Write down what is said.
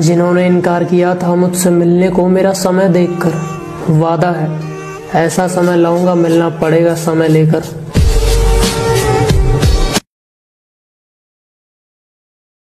जिन्होंने इनकार किया था मुझसे मिलने को, मेरा समय देखकर। वादा है, ऐसा समय लाऊँगा, मिलना पड़ेगा समय लेकर।